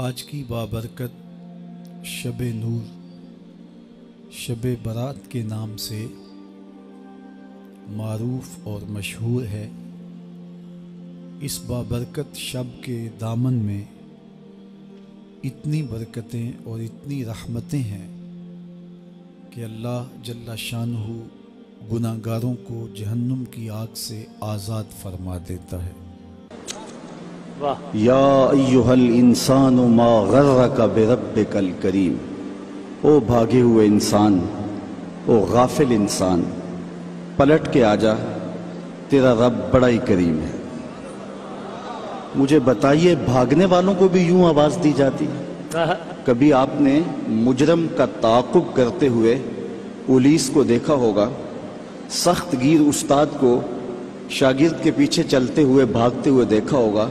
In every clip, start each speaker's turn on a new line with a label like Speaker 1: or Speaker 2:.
Speaker 1: आज की बाबरकत शब नूर, शब बारात के नाम से मरूफ और मशहूर है। इस बाबरकत शब के दामन में इतनी बरकतें और इतनी रहमतें हैं कि अल्लाह जल्ला शानहू गुनागारों को जहन्नुम की आग से आज़ाद फरमा देता है।
Speaker 2: या इंसान मा गर्र का बेरब कल करीम ओ भागे हुए इंसान ओ गाफिल इंसान पलट के आ जा तेरा रब बड़ा ही करीम है। मुझे बताइए भागने वालों को भी यूँ आवाज़ दी जाती? है कभी आपने मुजरम का ताकुब करते हुए पुलिस को देखा होगा? सख्त गिर उस्ताद को शागिर्द के पीछे चलते हुए भागते हुए देखा होगा?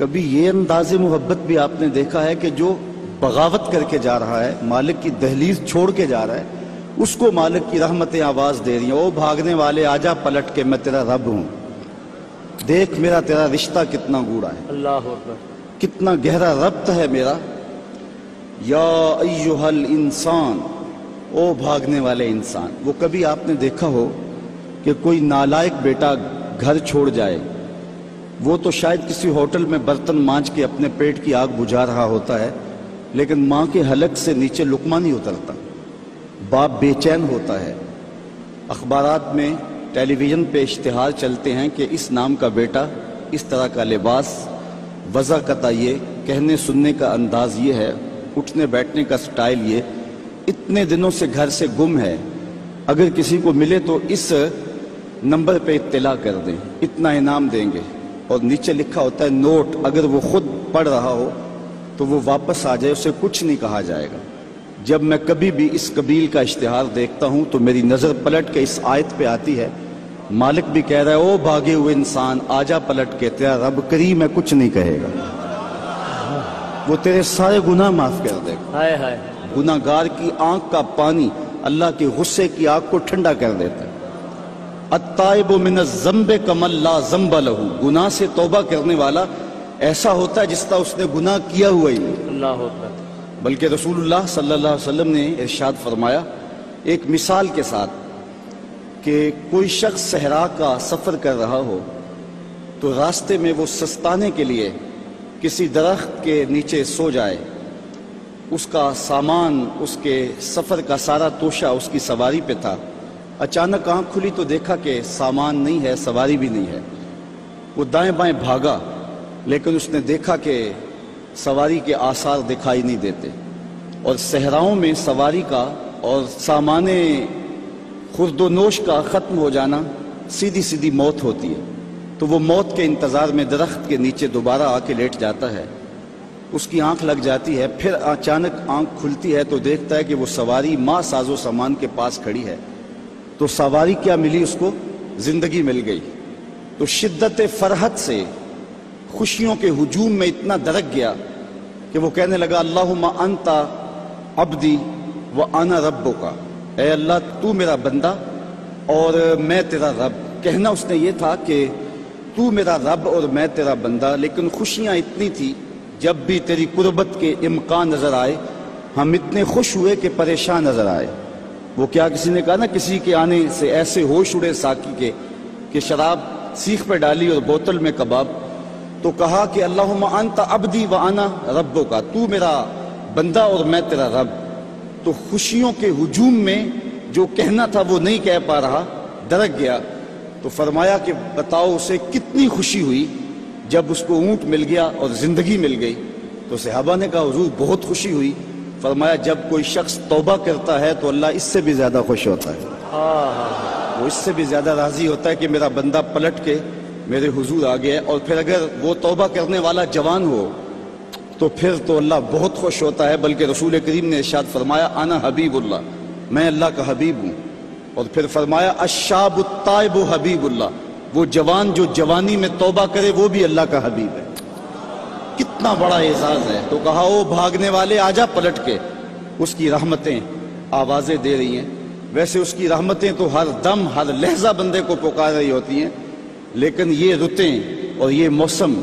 Speaker 2: कभी ये अंदाज मोहब्बत भी आपने देखा है कि जो बगावत करके जा रहा है मालिक की दहलीज छोड़ के जा रहा है उसको मालिक की रहमतें आवाज़ दे रही हैं ओ भागने वाले आजा पलट के मैं तेरा रब हूँ। देख मेरा तेरा रिश्ता कितना गूढ़ा है।
Speaker 3: अल्लाह
Speaker 2: कितना गहरा रब्त है मेरा। या अय्युहल इंसान ओ भागने वाले इंसान वो कभी आपने देखा हो कि कोई नालायक बेटा घर छोड़ जाए वो तो शायद किसी होटल में बर्तन मांज के अपने पेट की आग बुझा रहा होता है, लेकिन माँ के हलक से नीचे लुकमा नहीं उतरता। बाप बेचैन होता है। अखबार में टेलीविज़न पे इश्तहार चलते हैं कि इस नाम का बेटा, इस तरह का लिबास वज़ा कता ये कहने सुनने का अंदाज ये है, उठने बैठने का स्टाइल ये, इतने दिनों से घर से गुम है। अगर किसी को मिले तो इस नंबर पे इत्तला कर दें, इतना इनाम देंगे। और नीचे लिखा होता है नोट अगर वो खुद पढ़ रहा हो तो वो वापस आ जाए उसे कुछ नहीं कहा जाएगा। जब मैं कभी भी इस कबील का इश्तहार देखता हूँ तो मेरी नज़र पलट के इस आयत पे आती है। मालिक भी कह रहा है ओ भागे हुए इंसान आजा पलट के तेरा रब करीम है कुछ नहीं कहेगा। वो तेरे सारे गुनाह माफ़ कर देगा।
Speaker 3: हाय हाय।
Speaker 2: गुनागार की आँख का पानी अल्लाह के गुस्से की आग को ठंडा कर देता है। अतायब मिन जम्बे कमल्ला जम्बा लहू। गुनाह से तौबा करने वाला ऐसा होता है जिस तरह उसने गुनाह किया हुआ ही। नहीं बल्कि रसूलुल्लाह सल्लल्लाहु अलैहि वसल्लम ने इरशाद फरमाया एक मिसाल के साथ कि कोई शख्स सहरा का सफ़र कर रहा हो तो रास्ते में वो सस्ताने के लिए किसी दरख्त के नीचे सो जाए। उसका सामान उसके सफ़र का सारा तोशा उसकी सवारी पे था। अचानक आँख खुली तो देखा कि सामान नहीं है, सवारी भी नहीं है। वो दाएँ बाएँ भागा, लेकिन उसने देखा कि सवारी के आसार दिखाई नहीं देते। और सहराओं में सवारी का और सामान खुर्दोनोश का ख़त्म हो जाना सीधी सीधी मौत होती है। तो वो मौत के इंतज़ार में दरख्त के नीचे दोबारा आके लेट जाता है। उसकी आँख लग जाती है, फिर अचानक आँख खुलती है तो देखता है कि वो सवारी माँ साजो सामान के पास खड़ी है। तो सवारी क्या मिली उसको? ज़िंदगी मिल गई। तो शिद्दत फरहत से खुशियों के हुजूम में इतना दरक गया कि वो कहने लगा अल्लाह अंता अब्दी व आना रब्बो का ए अल्लाह, तू मेरा बंदा और मैं तेरा रब। कहना उसने ये था कि तू मेरा रब और मैं तेरा बंदा, लेकिन खुशियाँ इतनी थी, जब भी तेरी कुर्बत के इम्कान नज़र आए, हम इतने खुश हुए कि परेशान नज़र आए। वो क्या किसी ने कहा ना, किसी के आने से ऐसे होश उड़े साकी के, कि शराब सीख पे डाली और बोतल में कबाब। तो कहा कि अल्लाह अंत अबदी व आना रब्बो का तू मेरा बंदा और मैं तेरा रब। तो खुशियों के हजूम में जो कहना था वो नहीं कह पा रहा दरक गया। तो फरमाया कि बताओ उसे कितनी खुशी हुई जब उसको ऊँट मिल गया और ज़िंदगी मिल गई। तो सहाबा ने कहा, हजूर, बहुत खुशी हुई। फरमाया, जब कोई शख्स तोबा करता है तो अल्लाह इससे भी ज़्यादा खुश होता है। वो इससे भी ज़्यादा राज़ी होता है कि मेरा बंदा पलट के मेरे हुजूर आ गया और फिर अगर वो तोबा करने वाला जवान हो तो फिर तो अल्लाह बहुत खुश होता है। बल्कि रसूल करीम ने इर्शाद फरमाया, आना हबीबुल्ला मैं अल्लाह का हबीब हूँ। और फिर फरमाया अशाब हबीबुल्ला वो जवान जो जवानी में तोबा करे, वो भी अल्लाह का हबीब है। कितना बड़ा एजाज है। तो कहा वो भागने वाले, आजा पलट के। उसकी रहमतें आवाज़ें दे रही हैं। वैसे उसकी रहमतें तो हर दम, हर लहजा बंदे को पुकार रही होती हैं। लेकिन ये रुतें और ये मौसम,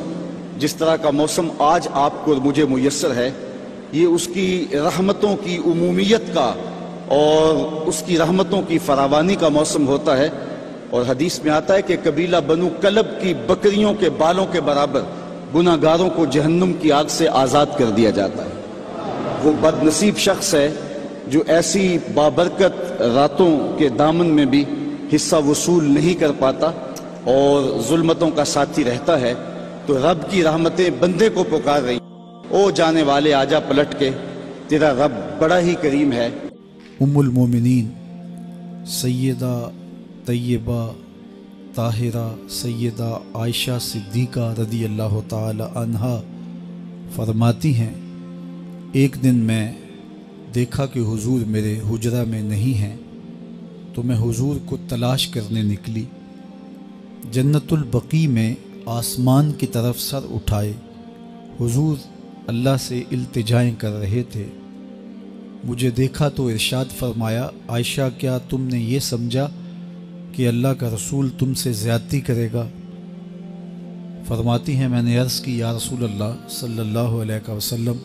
Speaker 2: जिस तरह का मौसम आज आपको और मुझे मुयसर है, ये उसकी रहमतों की उमूमियत का और उसकी रहमतों की फरावानी का मौसम होता है। और हदीस में आता है कि कबीला बनु कलब की बकरियों के बालों के बराबर गुनागारों को जहन्नुम की आग से आज़ाद कर दिया जाता है। वो बदनसीब शख्स है जो ऐसी बाबरकत रातों के दामन में भी हिस्सा वसूल नहीं कर पाता और जुल्मतों का साथी रहता है तो रब की रहमतें बंदे को पुकार रही ओ जाने वाले आजा पलट के, तेरा रब बड़ा ही करीम है।
Speaker 1: उमुल मोमिनीन सैदा तय्यबा ताहिरा सैदा आयशा सिद्दीक़ा रदी अल्लाह तहा फरमाती हैं, एक दिन मैं देखा कि हुजूर मेरे हुजरा में नहीं हैं तो मैं हुजूर को तलाश करने निकली। जन्नतुल बकी में आसमान की तरफ़ सर उठाए। हुजूर अल्लाह से इल्तिजाएँ कर रहे थे। मुझे देखा तो इरशाद फरमाया, आयशा, क्या तुमने ये समझा कि अल्लाह का रसूल तुमसे ज़्यादती करेगा। फरमाती हैं, मैंने अर्ज़ की, या रसूल अल्लाह सल्लल्लाहु अलैहि वसल्लम,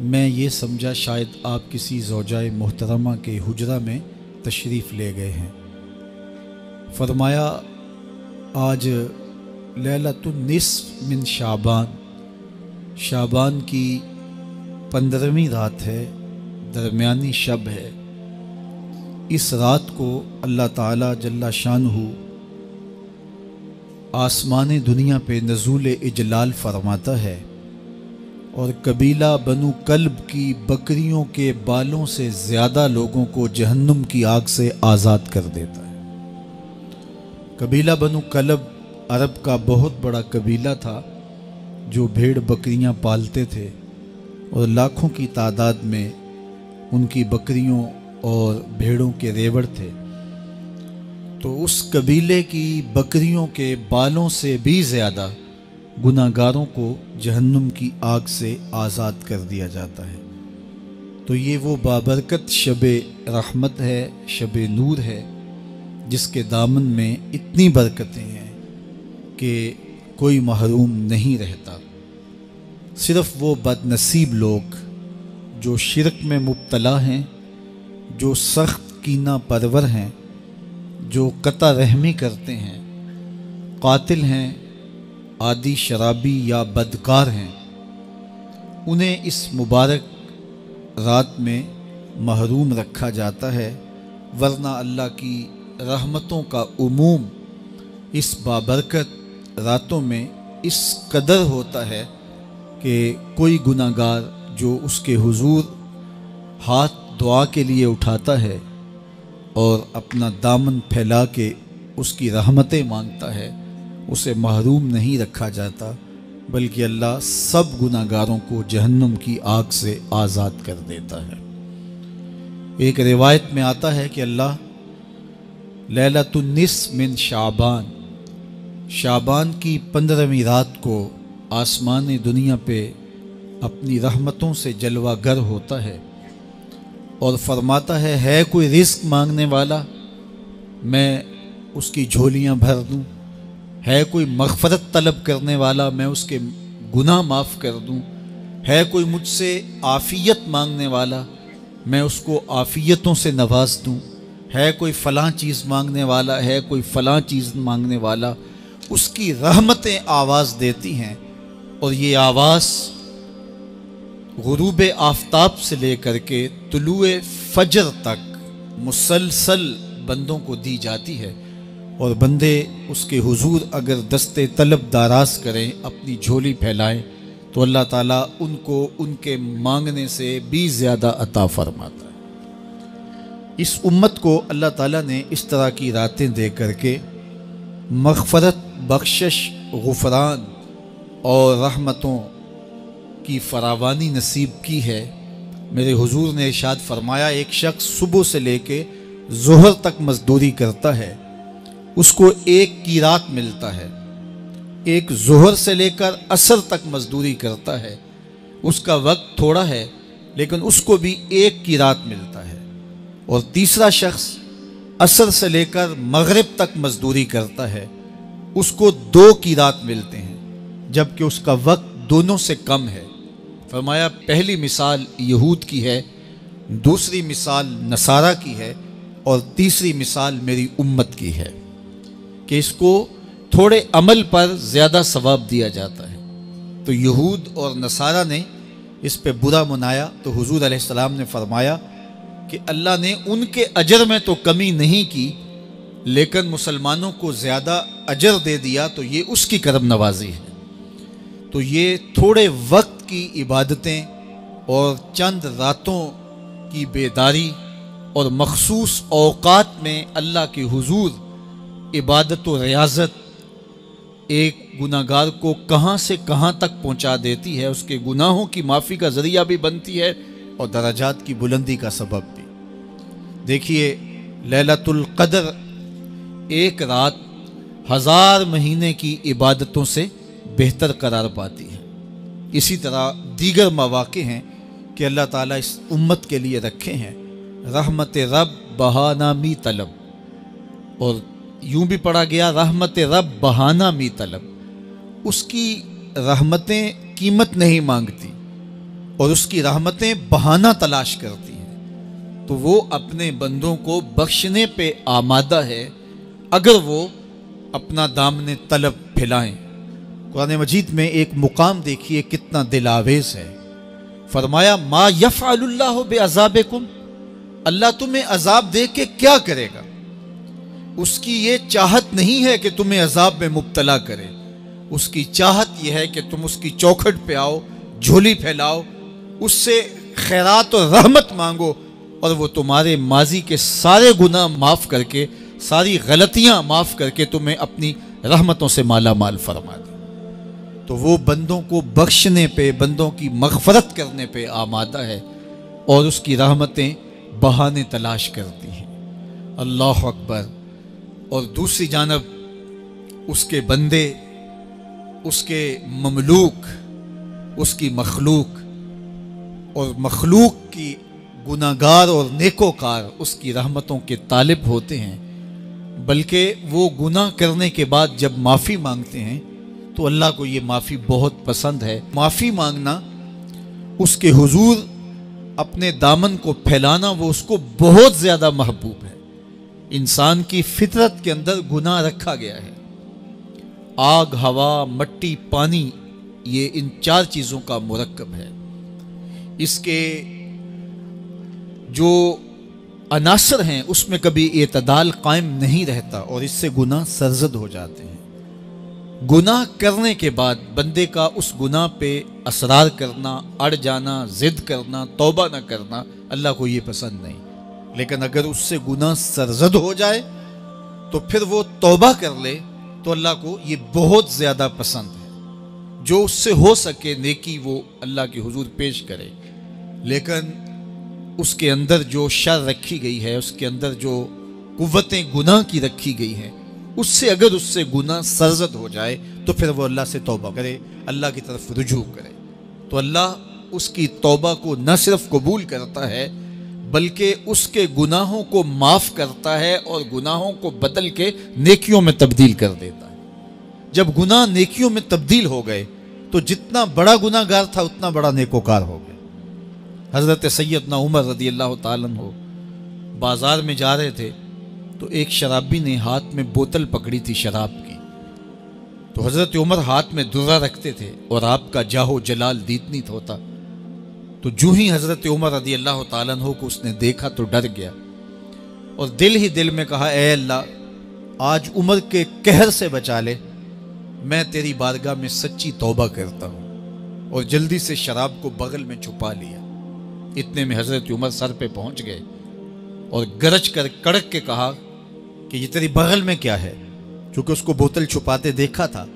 Speaker 1: मैं ये समझा, शायद आप किसी जोजाए मोहतरमा के हुजरा में तशरीफ़ ले गए हैं। फरमाया, आज लैलतुलनिस मिन शाबान। शाबान की पंद्रहवीं रात है, दरमियानी शब है। इस रात को अल्लाह ताला जल्ला शान हो आसमान दुनिया पे नजूल इजलाल फरमाता है और कबीला बनु कल्ब की बकरियों के बालों से ज़्यादा लोगों को जहन्नुम की आग से आज़ाद कर देता है। कबीला बनु कलब अरब का बहुत बड़ा कबीला था जो भेड़ बकरियाँ पालते थे और लाखों की तादाद में उनकी बकरियों और भेड़ों के रेवड़ थे। तो उस कबीले की बकरियों के बालों से भी ज़्यादा गुनागारों को जहन्नुम की आग से आज़ाद कर दिया जाता है। तो ये वो बाबरकत शब रहमत है, शब नूर है, जिसके दामन में इतनी बरकतें हैं कि कोई महरूम नहीं रहता। सिर्फ़ वो बदनसीब लोग जो शिरक में मुबतला हैं जो सख्त कीना परवर हैं, जो कता रहमी करते हैं, कातिल हैं, आदि शराबी या बदकार हैं, उन्हें इस मुबारक रात में महरूम रखा जाता है, वरना अल्लाह की रहमतों का उमूम इस बाबरकत रातों में इस कदर होता है कि कोई गुनागार जो उसके हुजूर हाथ दुआ के लिए उठाता है और अपना दामन फैला के उसकी रहमतें माँगता है। उसे महरूम नहीं रखा जाता, बल्कि अल्लाह सब गुनागारों को जहन्नुम की आग से आज़ाद कर देता है। एक रिवायत में आता है कि अल्लाह, लैलतुन्निस मिन शाबान शाबान की पंद्रहवीं रात को आसमान दुनिया पे अपनी रहमतों से जलवा गर होता है। और फरमाता है है कोई रिस्क मांगने वाला? मैं उसकी झोलियाँ भर दूँ। है कोई मगफरत तलब करने वाला? मैं उसके गुनाह माफ़ कर दूँ। है कोई मुझसे आफ़ियत मांगने वाला? मैं उसको आफ़ियतों से नवाज़ दूँ। है कोई फ़लाँ चीज़ मांगने वाला? है कोई फ़लाँ चीज़ मांगने वाला? उसकी रहमतें आवाज़ देती हैं और ये आवाज़ गुरूब आफ्ताब से लेकर के तुलु फजर तक मुसलसल बंदों को दी जाती है। और बंदे उसके हुजूर अगर दस्ते तलब दाराज करें, अपनी झोली फैलाएँ तो अल्लाह ताला उनको उनके मांगने से भी ज़्यादा अता फरमाता है। इस उम्मत को अल्लाह ताला ने इस तरह की रातें दे करके मगफरत, बख्शिश, गुफरान और रहमतों की फरावानी नसीब की है। मेरे हुजूर ने इशाद फरमाया, एक शख्स सुबह से लेके जोहर तक मजदूरी करता है। उसको एक की रात मिलता है। एक जहर से लेकर असर तक मजदूरी करता है। उसका वक्त थोड़ा है, लेकिन उसको भी एक की रात मिलता है। और तीसरा शख्स असर से लेकर मगरब तक मजदूरी करता है। उसको दो की रात मिलते हैं, जबकि उसका वक्त दोनों से कम है। फरमाया, पहली मिसाल यहूद की है, दूसरी मिसाल नसारा की है और तीसरी मिसाल मेरी उम्मत की है कि इसको थोड़े अमल पर ज़्यादा सवाब दिया जाता है। तो यहूद और नसारा ने इस पे बुरा मनाया। तो हुजूर अलैहिस्सलाम ने फरमाया कि अल्लाह ने उनके अजर में तो कमी नहीं की, लेकिन मुसलमानों को ज़्यादा अजर दे दिया तो ये उसकी करम नवाजी है। तो ये थोड़े वक्त की इबादतें और चंद रातों की बेदारी और मखसूस अवकात में अल्लाह के हुजूर, इबादत रियाजत एक गुनागार को कहाँ से कहाँ तक पहुँचा देती है, उसके गुनाहों की माफ़ी का ज़रिया भी बनती है और दराजात की बुलंदी का सबब भी। देखिए, लैलतुल कदर एक रात हज़ार महीने की इबादतों से बेहतर करार पाती है। इसी तरह दीगर मौाक़े हैं कि अल्लाह ताला इस उम्मत के लिए रखे हैं। रहमत रब बहाना मी तलब। और यूँ भी पढ़ा गया, रहमत रब बहाना मी तलब। उसकी रहमतें कीमत नहीं मांगती और उसकी रहमतें बहाना तलाश करती हैं। तो वो अपने बंदों को बख्शने पे आमादा है, अगर वो अपना दामन तलब फैलाएँ। कुरान मजीद में एक मुकाम देखिए, कितना दिलावेज है। फरमाया, मा बे अजाब कुम अल्लाह तुम्हें अजाब दे के क्या करेगा? उसकी ये चाहत नहीं है कि तुम्हें अजाब में मुबतला करे। उसकी चाहत यह है कि तुम उसकी चौखट पे आओ, झोली फैलाओ, उससे खैरात और रहमत मांगो और वो तुम्हारे माजी के सारे गुनाह माफ़ करके, सारी गलतियाँ माफ़ करके तुम्हें अपनी रहमतों से माला माल फरमा तो वो बंदों को बख्शने पे, बंदों की मगफरत करने पे आमादा है और उसकी रहमतें बहाने तलाश करती हैं। अल्लाह अकबर। और दूसरी जानब, उसके बंदे, उसके ममलूक, उसकी मखलूक और मखलूक की गुनागार और नेकोकार उसकी रहमतों के तालिब होते हैं, बल्कि वो गुनाह करने के बाद जब माफ़ी मांगते हैं तो अल्लाह को ये माफ़ी बहुत पसंद है। माफ़ी मांगना, उसके हुजूर अपने दामन को फैलाना, वो उसको बहुत ज़्यादा महबूब है। इंसान की फितरत के अंदर गुनाह रखा गया है। आग, हवा, मट्टी, पानी, ये इन चार चीज़ों का मुरक्कब है। इसके जो अनासर हैं, उसमें कभी एतदाल कायम नहीं रहता और इससे गुनाह सरजद हो जाते हैं। गुनाह करने के बाद बंदे का उस गुनाह पे असरार करना, अड़ जाना, ज़िद करना, तोबा न करना अल्लाह को ये पसंद नहीं। लेकिन अगर उससे गुनाह सरजद हो जाए तो फिर वो तोबा कर ले तो अल्लाह को ये बहुत ज़्यादा पसंद है। जो उससे हो सके नेकी वो अल्लाह के हुजूर पेश करे। लेकिन उसके अंदर जो शर रखी गई है, उसके अंदर जो कुतें गुनाह की रखी गई हैं उससे अगर उससे गुना सरजद हो जाए तो फिर वो अल्लाह से तौबा करे, अल्लाह की तरफ़ रुजू करे। तो अल्लाह उसकी तौबा को न सिर्फ़ कबूल करता है, बल्कि उसके गुनाहों को माफ़ करता है और गुनाहों को बदल के नेकियों में तब्दील कर देता है। जब गुनाह नेकियों में तब्दील हो गए तो जितना बड़ा गुनागार था, उतना बड़ा नेकोकार हो गया। हज़रत सैदना उमर रदी अल्लाह हो बाज़ार में जा रहे थे तो एक शराबी ने हाथ में बोतल पकड़ी थी शराब की। तो हज़रत उमर हाथ में दुर्रा रखते थे और आपका जाहो जलाल दीतनीत होता। तो जो ही हज़रत उमर रदी अल्लाह तहो को उसने देखा तो डर गया और दिल ही दिल में कहा ए अल्लाह, आज उमर के कहर से बचा ले। मैं तेरी बारगाह में सच्ची तौबा करता हूँ और जल्दी से शराब को बगल में छुपा लिया। इतने में हज़रत उमर सर पे पहुँच गए और गरज कर कड़क के कहा कि ये तेरी बगल में क्या है? क्योंकि उसको बोतल छुपाते देखा था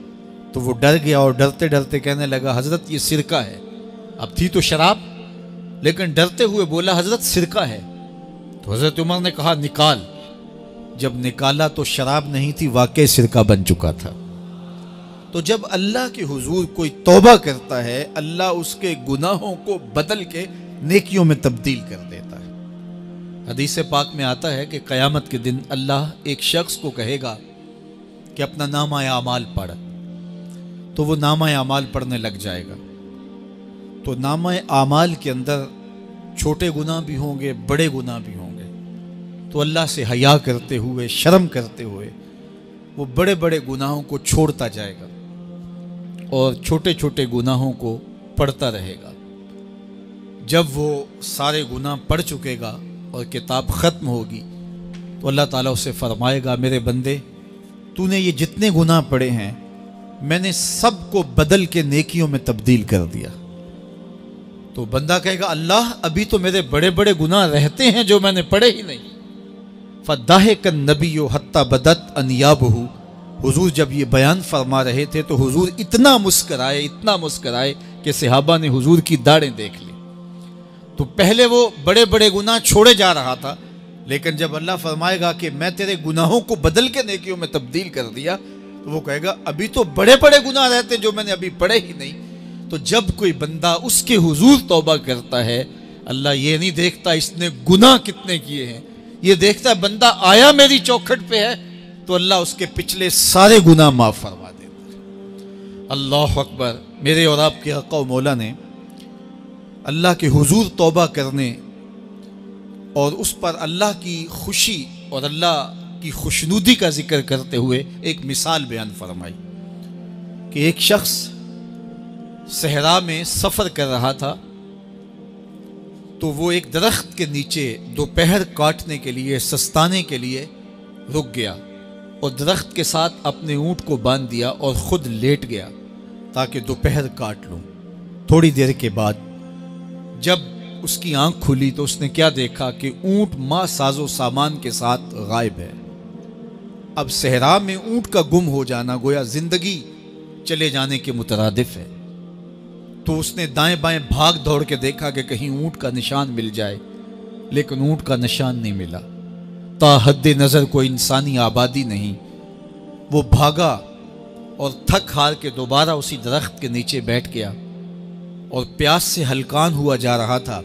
Speaker 1: तो वो डर गया और डरते डरते कहने लगा, हज़रत, ये सिरका है। अब थी तो शराब, लेकिन डरते हुए बोला, हज़रत, सिरका है। तो हज़रत उमर ने कहा, निकाल। जब निकाला तो शराब नहीं थी, वाकई सिरका बन चुका था। तो जब अल्लाह के हुजूर कोई तौबा करता है, अल्लाह उसके गुनाहों को बदल के नेकियों में तब्दील कर देता है। हदीस पाक में आता है कि क़यामत के दिन अल्लाह एक शख्स को कहेगा कि अपना नाम अमाल पढ़। तो वो नामा अमाल पढ़ने लग जाएगा। तो नामा अमाल के अंदर छोटे गुनाह भी होंगे, बड़े गुनाह भी होंगे। तो अल्लाह से हया करते हुए, शर्म करते हुए वो बड़े बड़े गुनाहों को छोड़ता जाएगा और छोटे छोटे गुनाहों को पढ़ता रहेगा। जब वो सारे गुनाह पढ़ चुकेगा और किताब ख़त्म होगी। तो अल्लाह ताला उसे फरमाएगा, मेरे बंदे, तूने ये जितने गुनाह पढ़े हैं, मैंने सबको बदल के नेकियों में तब्दील कर दिया। तो बंदा कहेगा, अल्लाह, अभी तो मेरे बड़े बड़े गुनाह रहते हैं जो मैंने पढ़े ही नहीं। फ़दाह कन नबी हत्ता बदत अनियाबहू। हुजूर जब ये बयान फरमा रहे थे तो हुजूर इतना मुस्कराए इतना मुस्कराए कि सहाबा ने हुजूर की दाढ़ें देख ली। तो पहले वो बड़े बड़े गुनाह छोड़े जा रहा था, लेकिन जब अल्लाह फरमाएगा कि मैं तेरे गुनाहों को बदल के नेकियों में तब्दील कर दिया तो वो कहेगा, अभी तो बड़े बड़े गुनाह रहते जो मैंने अभी पढ़े ही नहीं। तो जब कोई बंदा उसके हुजूर तौबा करता है, अल्लाह ये नहीं देखता इसने गुनाह कितने किए हैं। ये देखता है, बंदा आया मेरी चौखट पे है तो अल्लाह उसके पिछले सारे गुनाह माफ़ फरमा देता है। अल्लाह अकबर, मेरे और आपके हक़ मौला ने अल्लाह के हुजूर तौबा करने और उस पर अल्लाह की खुशी और अल्लाह की खुशनुदी का ज़िक्र करते हुए एक मिसाल बयान फरमाई कि एक शख्स सहरा में सफ़र कर रहा था तो वो एक दरख्त के नीचे दोपहर काटने के लिए, सस्ताने के लिए रुक गया और दरख्त के साथ अपने ऊँट को बाँध दिया और ख़ुद लेट गया ताकि दोपहर काट लूँ। थोड़ी देर के बाद जब उसकी आँख खुली तो उसने क्या देखा कि ऊँट माँ साजो सामान के साथ गायब है। अब सहरा में ऊँट का गुम हो जाना गोया ज़िंदगी चले जाने के मुतरदिफ है। तो उसने दाएँ बाएँ भाग दौड़ के देखा कि कहीं ऊँट का निशान मिल जाए, लेकिन ऊँट का निशान नहीं मिला। ता हद नज़र कोई इंसानी आबादी नहीं। वो भागा और थक हार के दोबारा उसी दरख्त के नीचे बैठ गया। और प्यास से हलकान हुआ जा रहा था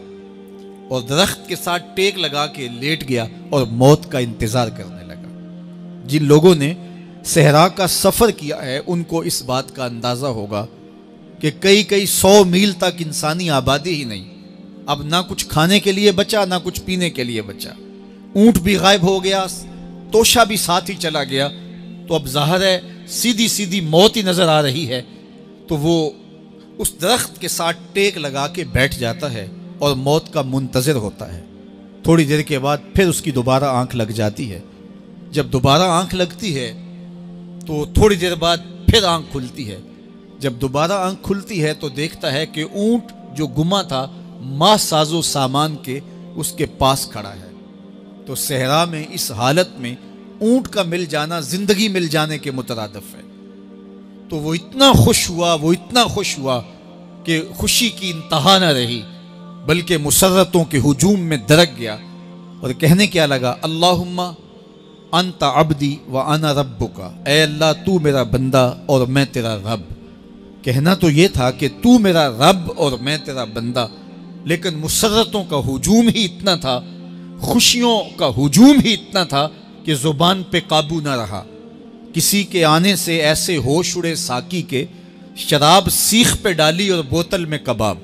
Speaker 1: और दरख्त के साथ टेक लगा के लेट गया और मौत का इंतज़ार करने लगा। जिन लोगों ने सहरा का सफ़र किया है, उनको इस बात का अंदाज़ा होगा कि कई कई सौ मील तक इंसानी आबादी ही नहीं। अब ना कुछ खाने के लिए बचा, ना कुछ पीने के लिए बचा। ऊँट भी गायब हो गया, तोशा भी साथ ही चला गया। तो अब ज़ाहिर है सीधी सीधी मौत ही नज़र आ रही है। तो वो उस दरख्त के साथ टेक लगा के बैठ जाता है और मौत का मुंतज़र होता है। थोड़ी देर के बाद फिर उसकी दोबारा आँख लग जाती है। जब दोबारा आँख लगती है तो थोड़ी देर बाद फिर आँख खुलती है। जब दोबारा आँख खुलती है तो देखता है कि ऊँट जो गुमा था माँ साजो सामान के उसके पास खड़ा है। तो सहरा में, इस हालत में, ऊँट का मिल जाना, ज़िंदगी मिल जाने के मुतरदफ है। तो वो इतना खुश हुआ, वो इतना खुश हुआ कि खुशी की इंतहा न रही, बल्कि मुसरतों के हजूम में दरक गया और कहने क्या लगा, अल्लाहुम्मा अंत अबदी व अना रब्बु का ए अल्लाह, तू मेरा बंदा और मैं तेरा रब। कहना तो ये था कि तू मेरा रब और मैं तेरा बंदा, लेकिन मुसरतों का हजूम ही इतना था, खुशियों का हजूम ही इतना था कि ज़ुबान पे काबू ना रहा। किसी के आने से ऐसे होश उड़े साकी के, शराब सीख पे डाली और बोतल में कबाब।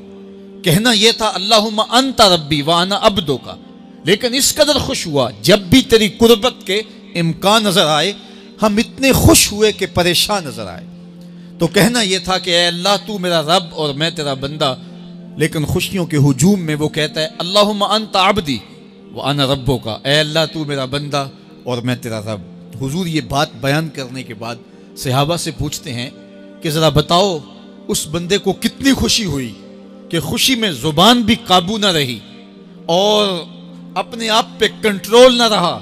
Speaker 1: कहना यह था अल्लाह अंता रब्बी वाना अबदो का। लेकिन इस कदर खुश हुआ, जब भी तेरी कुर्बत के इम्कान नज़र आए, हम इतने खुश हुए कि परेशान नज़र आए। तो कहना यह था कि अल्लाह, तू मेरा रब और मैं तेरा बंदा। लेकिन खुशियों के हजूम में वो कहता है अल्लाह अंत आबदी व अना रब्बो का। ए अल्लाह, तू मेरा बंदा और मैं तेरा रब। हुजूर ये बात बयान करने के बाद सहाबा से पूछते हैं कि ज़रा बताओ, उस बंदे को कितनी खुशी हुई कि खुशी में ज़ुबान भी काबू ना रही और अपने आप पे कंट्रोल ना रहा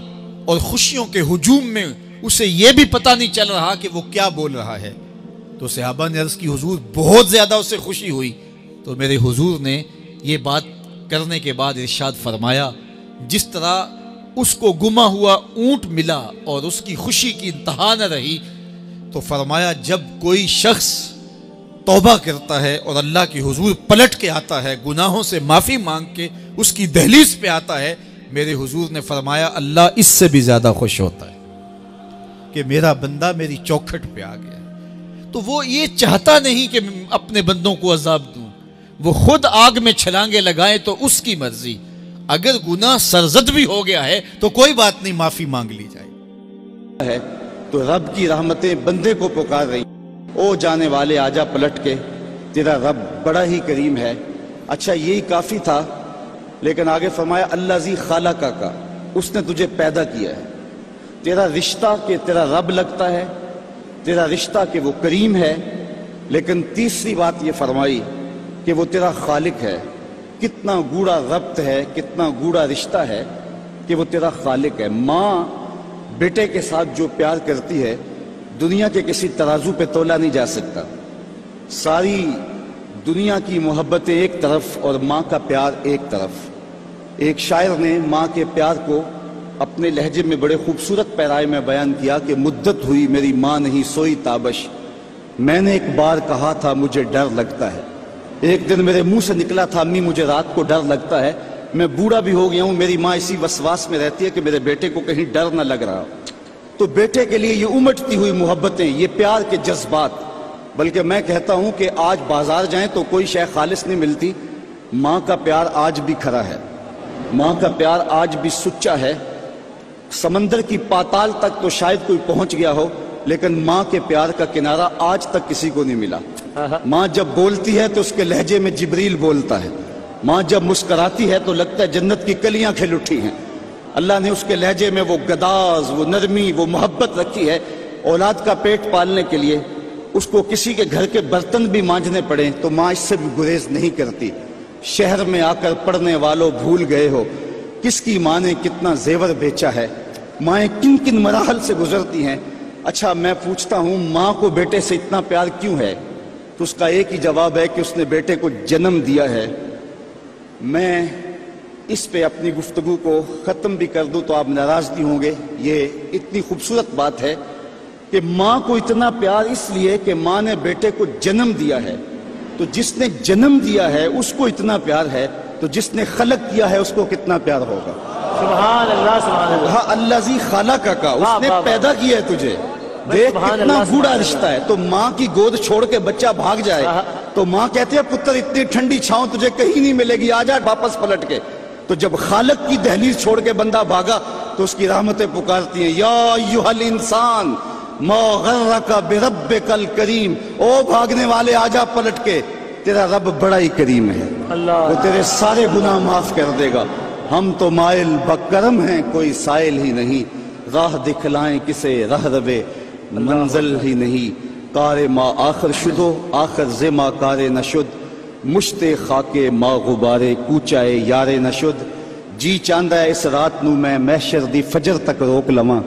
Speaker 1: और खुशियों के हजूम में उसे यह भी पता नहीं चल रहा कि वो क्या बोल रहा है। तो सहाबा ने अर्ज़ की, हुजूर, बहुत ज़्यादा उसे खुशी हुई। तो मेरे हुजूर ने ये बात करने के बाद इरशाद फरमाया, जिस तरह उसको गुमा हुआ ऊँट मिला और उसकी खुशी की इंतहा न रही। तो फरमाया, जब कोई शख्स तोबा करता है और अल्लाह की हुजूर पलट के आता है, गुनाहों से माफ़ी मांग के उसकी दहलीज पे आता है, मेरे हुजूर ने फरमाया, अल्लाह इससे भी ज़्यादा खुश होता है कि मेरा बंदा मेरी चौखट पे आ गया। तो वो ये चाहता नहीं कि अपने बंदों को अजाब दूँ। वो खुद आग में छलांगे लगाए तो उसकी मर्ज़ी। अगर गुना सरजद भी हो गया है तो कोई बात नहीं, माफ़ी मांग ली जाए।
Speaker 2: है तो रब की रहमतें बंदे को पुकार रही। ओ जाने वाले आजा पलट के, तेरा रब बड़ा ही करीम है। अच्छा यही काफ़ी था, लेकिन आगे फरमाया अल्लाह जी खाला का का, उसने तुझे पैदा किया है। तेरा रिश्ता के तेरा रब लगता है, तेरा रिश्ता के वो करीम है, लेकिन तीसरी बात ये फरमाई कि वो तेरा खालिक है। कितना गूढ़ा रब्त है, कितना गूढ़ा रिश्ता है कि वो तेरा खालिक है। माँ बेटे के साथ जो प्यार करती है, दुनिया के किसी तराजू पे तोला नहीं जा सकता। सारी दुनिया की मोहब्बतें एक तरफ़ और माँ का प्यार एक तरफ़। एक शायर ने माँ के प्यार को अपने लहजे में बड़े खूबसूरत पैराए में बयान किया कि मुद्दत हुई मेरी माँ नहीं, सोई ताबश। मैंने एक बार कहा था, मुझे डर लगता है। एक दिन मेरे मुँह से निकला था, अम्मी, मुझे रात को डर लगता है। मैं बूढ़ा भी हो गया हूँ, मेरी माँ इसी वसवास में रहती है कि मेरे बेटे को कहीं डर ना लग रहा तो बेटे के लिए ये उमटती हुई मोहब्बतें, ये प्यार के जज्बात। बल्कि मैं कहता हूँ कि आज बाज़ार जाएँ तो कोई शय खालिश नहीं मिलती। माँ का प्यार आज भी खरा है। माँ का प्यार आज भी सुच्चा है। समंदर की पाताल तक तो शायद कोई पहुँच गया हो, लेकिन माँ के प्यार का किनारा आज तक किसी को नहीं मिला। माँ जब बोलती है तो उसके लहजे में जिबरील बोलता है। माँ जब मुस्कराती है तो लगता है जन्नत की कलियाँ खिल उठी हैं। अल्लाह ने उसके लहजे में वो गदाज, वो नरमी, वो मोहब्बत रखी है औलाद का पेट पालने के लिए। उसको किसी के घर के बर्तन भी मांझने पड़े तो माँ इससे भी गुरेज नहीं करती। शहर में आकर पढ़ने वालों भूल गए हो। किसकी माँ ने कितना जेवर बेचा है? माएँ किन किन मराहल से गुजरती हैं? अच्छा मैं पूछता हूँ, माँ को बेटे से इतना प्यार क्यों है? तो उसका एक ही जवाब है कि उसने बेटे को जन्म दिया है। मैं इस पे अपनी गुफ्तगु को ख़त्म भी कर दूँ तो आप नाराज़ नहीं होंगे। ये इतनी खूबसूरत बात है कि माँ को इतना प्यार इसलिए कि माँ ने बेटे को जन्म दिया है। तो जिसने जन्म दिया है उसको इतना प्यार है। तो जिसने खलक किया है उसको कितना प्यार होगा।
Speaker 3: सुभान अल्लाह सुभान अल्लाह।
Speaker 2: हाँ अल्लाह जी खाला का का उसने। पैदा किया है तुझे। देख कितना गूढ़ा रिश्ता है। तो माँ की गोद छोड़ के बच्चा भाग जाए।
Speaker 3: हाँ।
Speaker 2: तो माँ कहती है पुत्र इतनी ठंडी छाव तुझे कहीं नहीं मिलेगी। आ जा वापस पलट के। तो जब खालक की दहलीज छोड़ के बंदा भागा तो उसकी रहमतें पुकारती हैं या इंसान मौगर्र का बेरब कल करीम। ओ भागने वाले आजा पलट के। तेरा रब बड़ा ही करीम है।
Speaker 3: अल्लाह।
Speaker 2: वो तेरे सारे गुनाह माफ़ कर देगा। हम तो मायल बकरम हैं कोई साइल ही नहीं। राह दिखलाएँ किसे? रह रवे। मंजिल ही नहीं। कार माँ आखिर शुदो आखिर जे जिमा कारे नशुद मुश्ते खाके माँ गुबारे कूचाए यारे नशुद जी चांदा है इस रात नू मैं महशर दी फजर तक रोक लवां।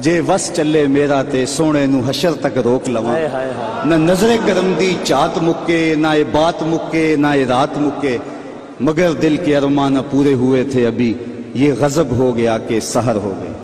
Speaker 2: जे वस चले मेरा ते सोने नू हशर तक रोक लवां। न नजरे करम दी चात मुके ना ये बात मुके ना ये रात मुके मगर दिल के अरमान पूरे हुए थे अभी। ये गजब हो गया कि सहर हो गए